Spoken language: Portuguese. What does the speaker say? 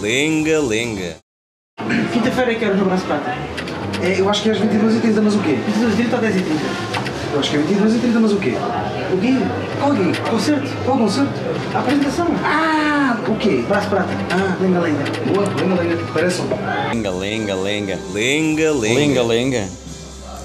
lenga, lenga. Quinta-feira é que horas no Braço Prata? É, eu acho que é às 22h30, mas o quê? 22h30 ou 10h30? Eu acho que é 22h30, mas o quê? O quê? Qual quê? Concerto? Qual concerto? A apresentação? Ah, o quê? Braço Prata. Ah, Lenga, lenga. boa, lenga, lenga, parece um. Lenga, lenga, lenga. Lenga, lenga. Lenga, lenga.